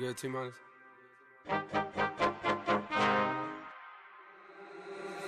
good, T minus?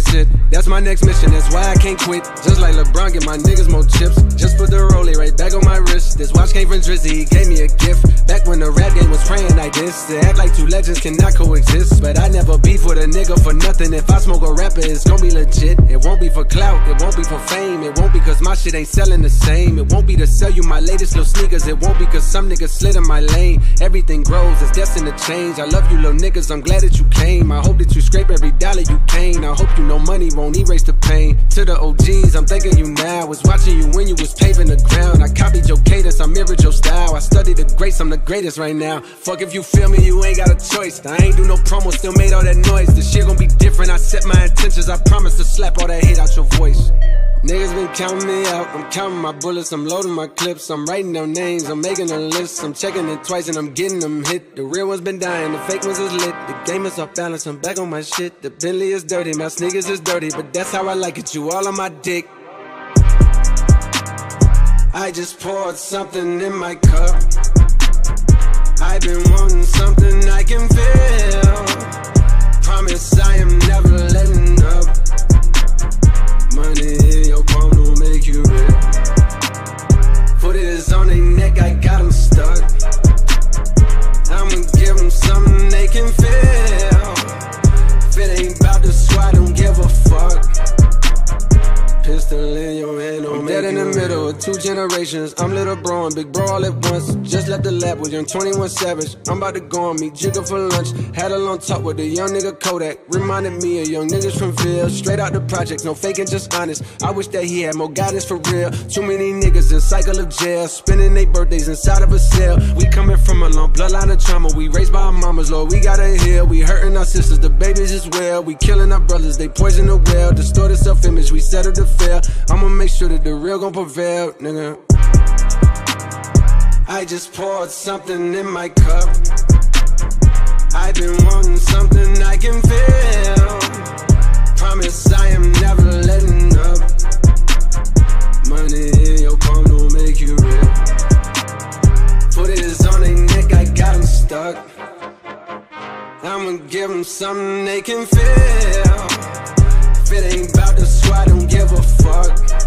sit? That's my my next mission, that's why I can't quit. Just like LeBron, get my niggas more chips. Just put the rollie right back on my wrist. This watch came from Drizzy, he gave me a gift. Back when the rap game was praying like this. To act like two legends cannot coexist. But I never beef with a nigga for nothing. If I smoke a rapper, it's gonna be legit. It won't be for clout, it won't be for fame. It won't be cause my shit ain't selling the same. It won't be to sell you my latest little sneakers. It won't be cause some niggas slid in my lane. Everything grows, it's destined to change. I love you little niggas, I'm glad that you came. I hope that you scrape every dollar you came. I hope you know money won't erase the pain. To the OGs, I'm thanking you now. Was watching you when you was paving the ground. I copied your cadence, I mirrored your style. I studied the greats, I'm the greatest right now. Fuck if you feel me, you ain't got a choice. I ain't do no promo, still made all that noise. This shit gon' be different. I set my intentions, I promise to slap all that hate out your voice. Niggas been counting me out. I'm counting my bullets, I'm loading my clips. I'm writing down names, I'm making a list. I'm checking it twice and I'm getting them hit. The real ones been dying, the fake ones is lit. The game is off balance, I'm back on my shit. The Bentley is dirty, my sneakers is dirty, but that's how I like it. You all on my dick. I just poured something in my cup. I've been wanting something I can feel. Promise I am fuck. Pistol in your hand, The of two generations. I'm little bro and big bro all at once. Just left the lab with young 21 Savage. I'm about to go on me, jigger for lunch. Had a long talk with a young nigga Kodak. Reminded me of young niggas from Ville. Straight out the projects, no faking, just honest. I wish that he had more guidance for real. Too many niggas in cycle of jail. Spending their birthdays inside of a cell. We coming from a long bloodline of trauma. We raised by our mamas, Lord, we gotta heal. We hurting our sisters, the babies as well. We killing our brothers, they poison the well. Distorted self image, we settle to fail. I'ma make sure that the real gon' prevail, nigga. I just poured something in my cup. I've been wanting something I can feel. Promise I am never letting up. Money in your palm don't make you real. Put is on their neck, I got them stuck. I'ma give them something they can feel. If it ain't about the swat, don't give a fuck.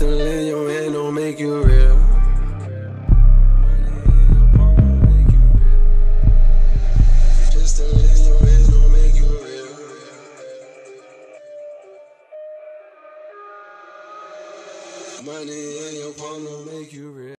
Pistol in your hand don't make you real. Money in your palm don't make you real.